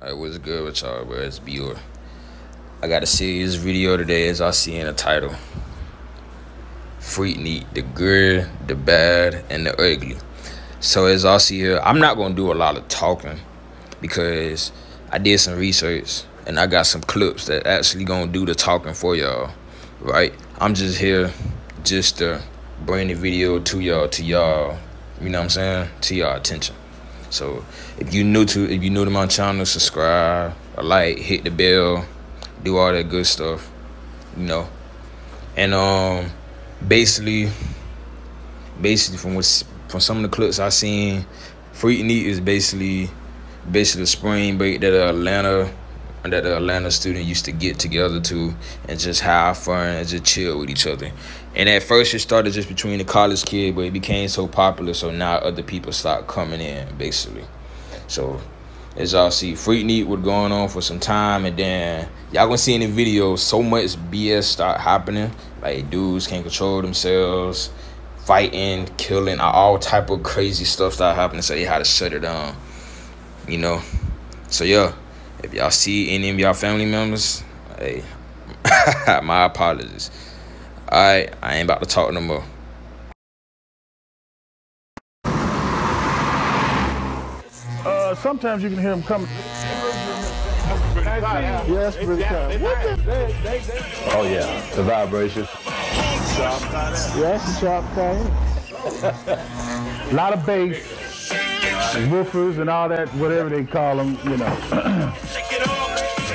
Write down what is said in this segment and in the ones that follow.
Alright, what's good with y'all, bro? It's Bior. I got a serious video today, as I see in the title. Freaknik, the good, the bad, and the ugly. So as I see here, I'm not gonna do a lot of talking because I did some research and I got some clips that actually gonna do the talking for y'all. Right? I'm just here just to bring the video to y'all, to y'all, you know what I'm saying? To y'all attention. So if you new to if you new to my channel, subscribe, like, hit the bell, do all that good stuff, you know. And um, basically, basically from what from some of the clips I seen, Freaknik is basically basically the spring break that Atlanta that the Atlanta student used to get together to and just have fun and just chill with each other. And at first it started just between the college kid, but it became so popular, so now other people start coming in, basically. So as y'all see, Freaknik was going on for some time, and then y'all gonna see in the video so much BS start happening. Like dudes can't control themselves, fighting, killing, all type of crazy stuff start happening. So they had to shut it down. You know. So yeah. If y'all see any of y'all family members, hey, my apologies. All right, I ain't about to talk no more. Uh, sometimes you can hear them coming. Yes, pretty Oh yeah, the vibration. Yes, sharp thing. A lot of bass woofers and all that, whatever they call them, you know.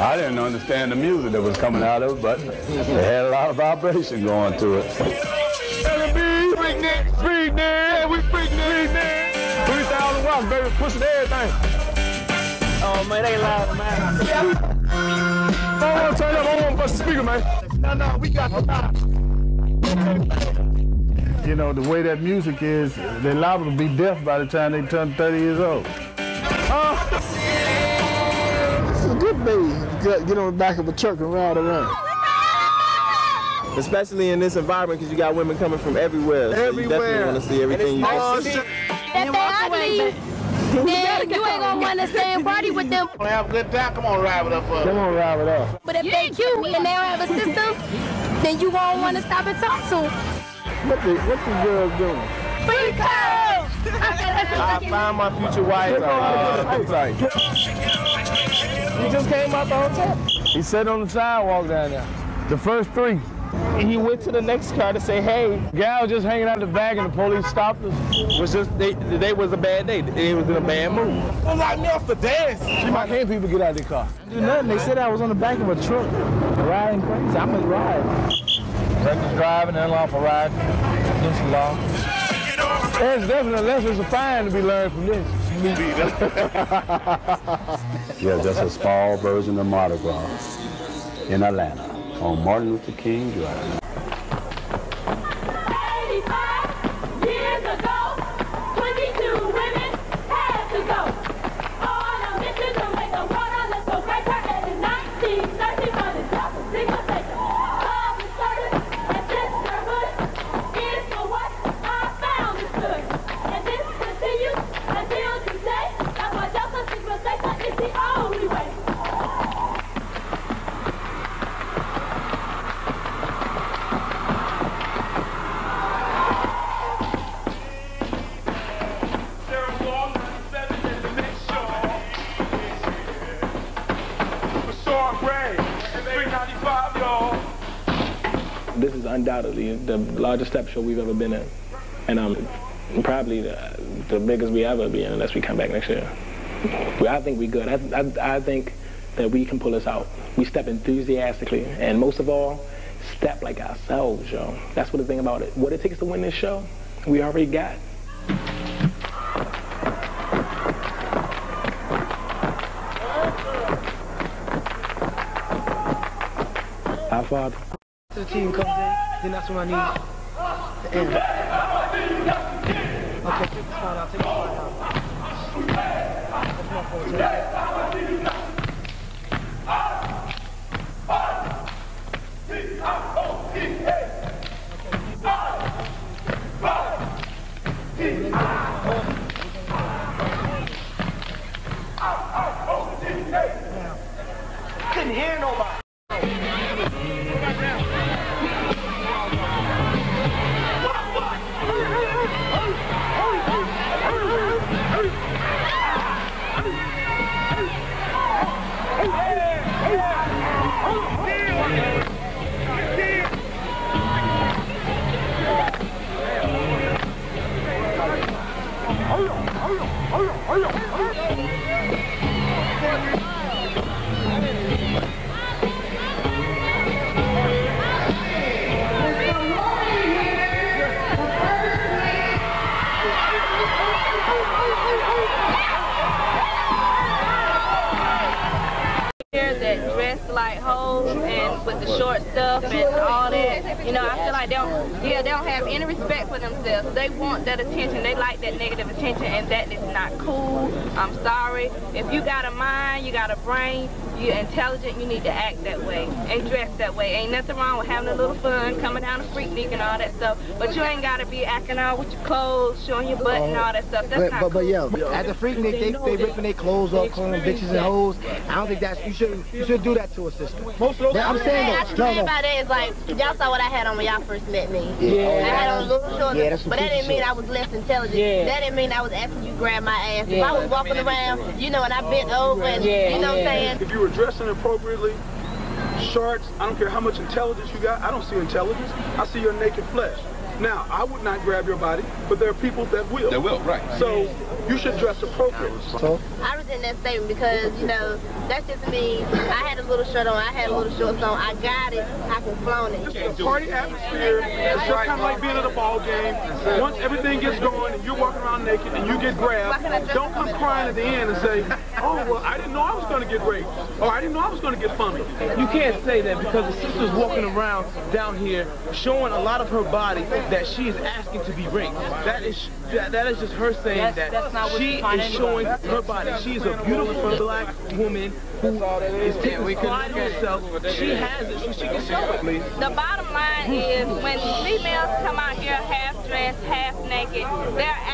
I didn't understand the music that was coming out of it, but they had a lot of vibration going to it. Freaknik, Freaknik, we Freaknik, 3,000 watts, baby, pushing everything. Oh, man, they loud, man. I don't want to turn up, I don't want to bust the speaker, man. No, no, we got the power. You know, the way that music is, they're liable to be deaf by the time they turn 30 years old. Baby. Get, get on the back of a truck and ride around. Especially in this environment because you got women coming from everywhere. So you definitely want to see everything you can see. If they ugly, then you ain't gonna wanna stay and party with them. Have a good time. Come on, ride with us. Come on, ride with us. But if they cute and they don't have a system, then you won't wanna stop and talk to them. What the, what the girls doing? Free curls! I found my future wife. Uh, You just came out the hotel. He sat on the sidewalk down there. The first three. And he went to the next car to say, hey, Gal just hanging out the back and the police stopped us. was just they, today was a bad day. It was in a bad mood. don't lock me off the dance. Why can't people get out of their car? Do nothing. They said I was on the back of a truck, riding crazy. I must ride. Reckless driving, unlawful ride, against the law. There's definitely a lesson to fine to be learned from this. Yeah, just a small version of Mardi Gras in Atlanta on Martin Luther King Drive. This is undoubtedly the largest step show we've ever been in. And um, probably the, the biggest we ever be in unless we come back next year. I think we're good. I, I, I think that we can pull this out. We step enthusiastically, and most of all, step like ourselves, yo. That's what the thing about it. What it takes to win this show, we already got. Father. The team comes in, then that's when I need the end. Okay, take the spot out, take the spot out. That's my fault, oh, oh, oh, oh, oh. Short stuff and all that. You know, I feel like they don't, yeah, they don't have any respect for themselves. They want that attention. They like that negative attention, and that is not cool. I'm sorry. If you got a mind, you got a brain, you're intelligent, you need to act that way and dress that way. Ain't nothing wrong with having a little fun, coming down the street, and all that stuff. But you ain't got to be acting out with your clothes, showing your butt and all that stuff. That's But, not but, but cool. yo, at the freak, they, they, they ripping their clothes off, calling them bitches and hoes. I don't think that's, you shouldn't, you shouldn't do that to a sister. Most of those, I'm saying that. Should No, no. about that is like y'all saw what I had on when y'all first met me. Yeah. I had on little shorts, Yeah, but that didn't mean. I was less intelligent. Yeah. That didn't mean I was asking you to grab my ass. Yeah. If I was walking around, you know, and I bent oh, over and you know what I'm saying. If you were dressing appropriately, shorts, I don't care how much intelligence you got, I don't see intelligence. I see your naked flesh. Now, I would not grab your body, but there are people that will. That will, right. So you should dress appropriately. So? I resent that statement because, you know, that's just me. I had a little shirt on, I had a little shorts on, I got it, I can flaunt it. a party atmosphere It's just kind of like being at a ball game. Once everything gets going and you're walking around naked and you get grabbed, don't come crying at the end and say, oh, well, I didn't know I was going to get raped. Or I didn't know I was going to get funneled. You can't say that because the sister's walking around down here showing a lot of her body that she is asking to be raped. That is that, that is just her saying That's- that that's not what she you find is showing anywhere. her body. She is a beautiful black woman who is taking pride in herself. She has it so she can show it. Please. The bottom line is when females come out here half dressed, half naked, they're asking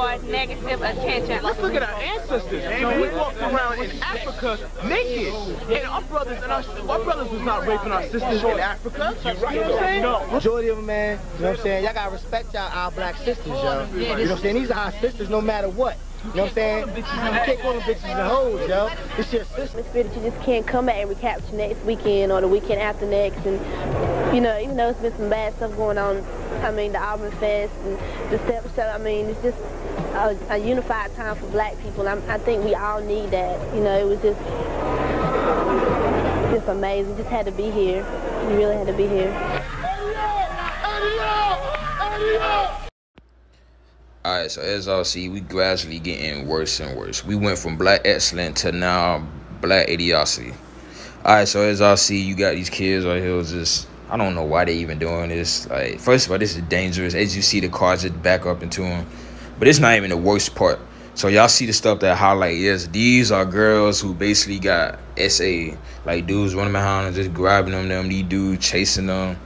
for negative attention. Let's look at our ancestors. We walked around in Africa naked, and our brothers and our, our brothers was not raping our sisters in Africa. You know what I'm saying? No. Majority of them, man, you know what I'm saying? Y'all gotta respect y'all, our black sisters, yo. You know what I'm saying? These are our sisters no matter what. You know what I'm saying? You can't call them bitches and hoes, yo. It's your sister. atmosphere that you just can't come back and recapture next weekend or the weekend after next. And, you know, even though it's been some bad stuff going on, I mean, the Auburn Fest and the Step Show, I mean, it's just a, a unified time for black people. I'm, I think we all need that. You know, it was just, just amazing. Just had to be here. You really had to be here. Alright, so as y'all see, we gradually getting worse and worse. We went from black excellent to now black idiocy. Alright, so as y'all see, you got these kids right here just I don't know why they even doing this. Like, first of all, this is dangerous. As you see, the cars just back up into them. But it's not even the worst part. So y'all see the stuff that highlight is these are girls who basically got SA, like dudes running behind and just grabbing them, them these dudes chasing them.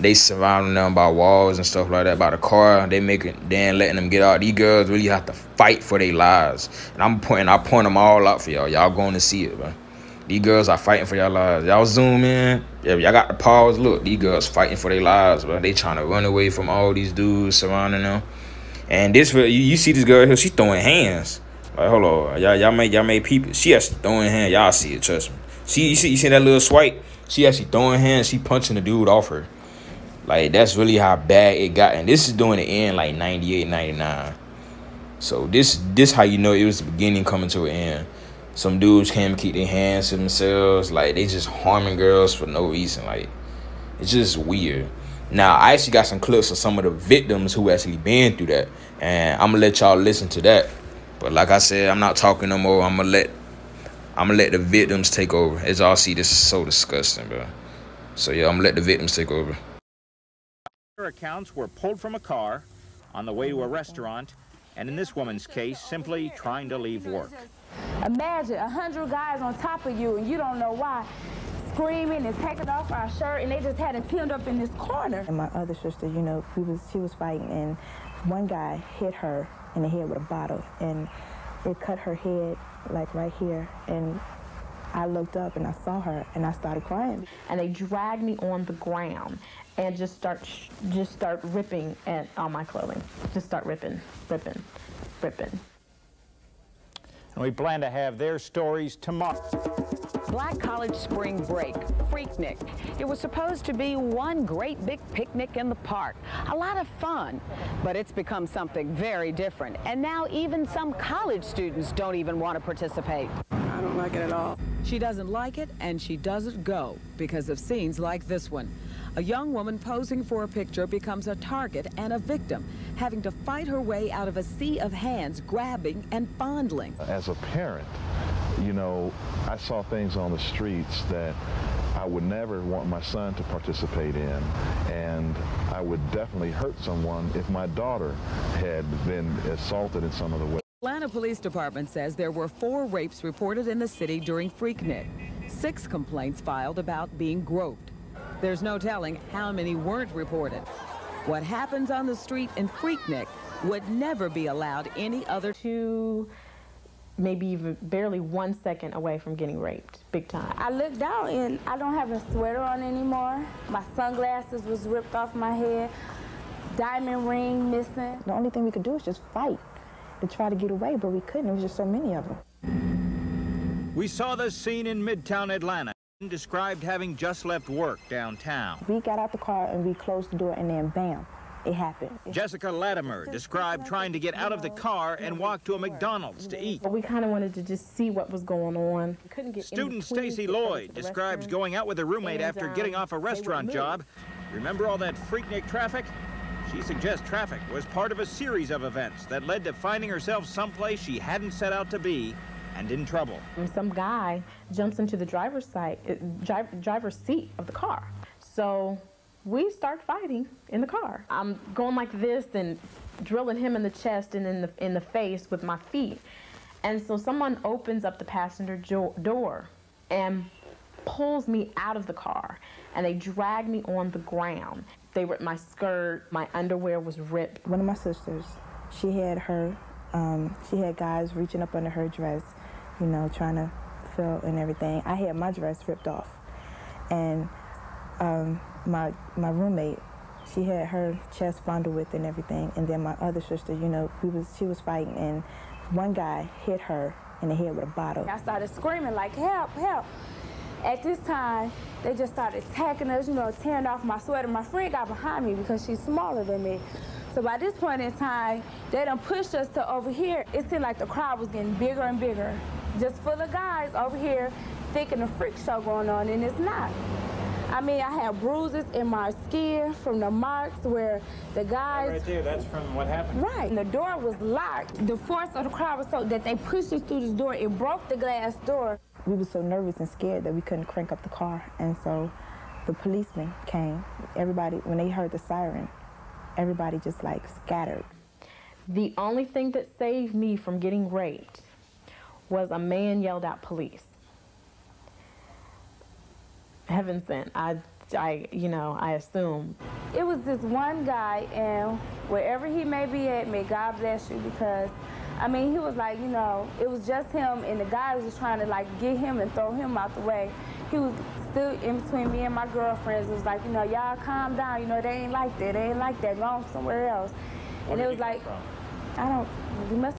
They surrounding them by walls and stuff like that, by the car. They making, they ain't letting them get out. These girls really have to fight for their lives. And I'm pointing, I point them all out for y'all. Y'all going to see it, man. These girls are fighting for your lives. Y'all zoom in. Yeah, y'all got the pause. Look, these girls fighting for their lives, bro. They trying to run away from all these dudes surrounding them. And this, you, you see this girl here, she throwing hands. Like, hold on, y'all, y'all made, y'all made people. She actually throwing hands. Y'all see it, trust me. See, you see, you see that little swipe? She actually throwing hands. She punching the dude off her. Like, that's really how bad it got. And this is doing the end like 98, 99. So this, this how you know it was the beginning coming to an end. Some dudes can't keep their hands to themselves. Like, they just harming girls for no reason. Like, it's just weird. Now, I actually got some clips of some of the victims who actually been through that. And I'm going to let y'all listen to that. But like I said, I'm not talking no more. I'm going to let I'm going to let the victims take over. As y'all see, this is so disgusting, bro. So, yeah, I'm going to let the victims take over. Her accounts were pulled from a car on the way to a restaurant, and in this woman's case, simply trying to leave work. Imagine a hundred guys on top of you and you don't know why, screaming and taking off our shirt, and they just had us pinned up in this corner. And my other sister, you know, we was she was fighting, and one guy hit her in the head with a bottle, and it cut her head like right here, and I looked up and I saw her, and I started crying. And they dragged me on the ground and just start just start ripping at all my clothing. Just start ripping, ripping, ripping. And we plan to have their stories tomorrow. Black College Spring Break, Freaknik. It was supposed to be one great big picnic in the park. A lot of fun, but it's become something very different. And now even some college students don't even want to participate. I don't like it at all. She doesn't like it and she doesn't go because of scenes like this one. A young woman posing for a picture becomes a target and a victim, having to fight her way out of a sea of hands grabbing and fondling. As a parent, you know, I saw things on the streets that I would never want my son to participate in, and I would definitely hurt someone if my daughter had been assaulted in some other way. Atlanta Police Department says there were four rapes reported in the city during Freaknik, six complaints filed about being groped. There's no telling how many weren't reported. What happens on the street in Freaknik would never be allowed any other to maybe even barely one second away from getting raped, big time. I looked down and I don't have a sweater on anymore. My sunglasses was ripped off my head, diamond ring missing. The only thing we could do is just fight to try to get away, but we couldn't. There was just so many of them. We saw this scene in Midtown Atlanta. Described having just left work downtown. We got out the car and we closed the door and then bam, it happened. Jessica Latimer described trying to get out of the car and walk to a McDonald's to eat. We kind of wanted to just see what was going on. Couldn't get Student Stacy Lloyd describes going out with a roommate And, after um, getting off a restaurant job. Remember all that Freaknik traffic? She suggests traffic was part of a series of events that led to finding herself someplace she hadn't set out to be and in trouble. And some guy jumps into the driver's side, uh, driver, driver's seat of the car. So we start fighting in the car. I'm going like this and drilling him in the chest and in the in the face with my feet. And so someone opens up the passenger jo- door and pulls me out of the car and they drag me on the ground. They ripped my skirt, my underwear was ripped. One of my sisters, she had her, um, she had guys reaching up under her dress, you know, trying to fill and everything. I had my dress ripped off, and um, my my roommate, she had her chest fondled with and everything. And then my other sister, you know, we was she was fighting, and one guy hit her in the head with a bottle. I started screaming like, help, help. At this time, they just started attacking us, you know, tearing off my sweater. My friend got behind me because she's smaller than me. So by this point in time, they done pushed us to over here. It seemed like the crowd was getting bigger and bigger. Just full of guys over here thinking a freak show going on, and it's not. I mean, I have bruises in my skin from the marks where the guys. Right there, that's from what happened. Right. And the door was locked. The force of the crowd was so that they pushed us through this door. It broke the glass door. We were so nervous and scared that we couldn't crank up the car, and so the policemen came. Everybody, when they heard the siren, everybody just like scattered. The only thing that saved me from getting raped was a man yelled out police. Heaven sent. I, I, you know, I assume. It was this one guy, and wherever he may be at, may God bless you because, I mean, he was like, you know, it was just him, and the guy was just trying to like get him and throw him out the way. He was still in between me and my girlfriends. It was like, you know, y'all calm down. You know, they ain't like that. They ain't like that. Go somewhere else. Where and it was like. I don't. We must